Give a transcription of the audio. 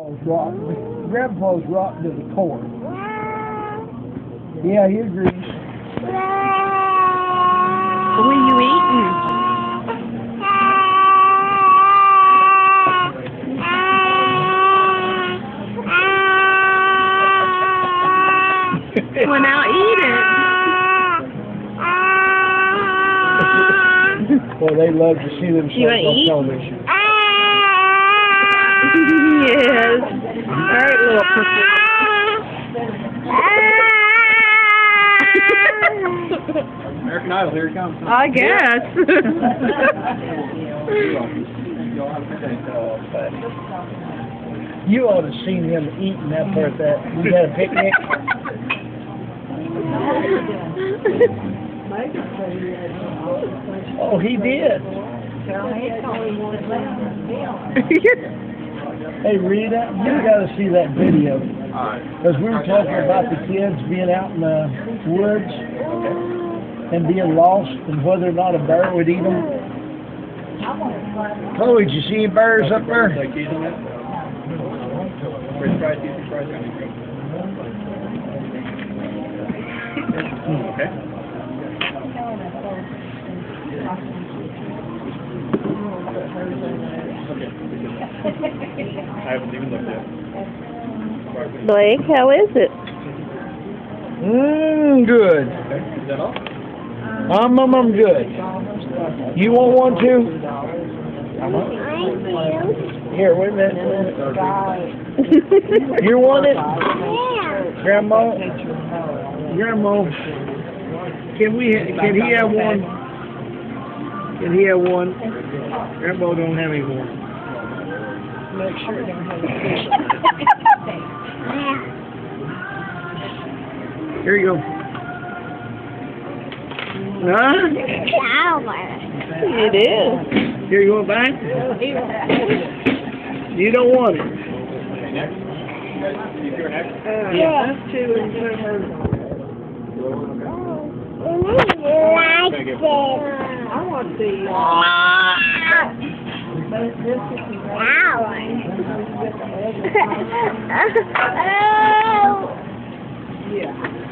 Grandpa's rotten. Grandpa's rotten to the core. Yeah, he agrees. What are you eating? Well, now eat it. Well, they love to see themselves on eat? television. Yes. All right, little pussy. American Idol, here it comes. I guess. You ought to have seen him eating that part that we had a picnic. Oh, he did. Hey, Rita, you got to see that video. Because we were talking about the kids being out in the woods and being lost and whether or not a bear would eat them. Chloe, did you see any bears up there? Okay. I haven't even looked yet. Blake, how is it? Mmm, good. Okay, is that all? Um, um, um, good. You want one too? Here, wait a minute. You want it? Yeah. Grandma? Grandma? Can we, can he have one? Can he have one? Grandma don't have any more. Make sure it don't have Here you go. Huh? It is. Here, you want back? You don't want it. Okay, next. You guys, next. Yeah. That's two and two Gonna get- I want the, Oh. yeah.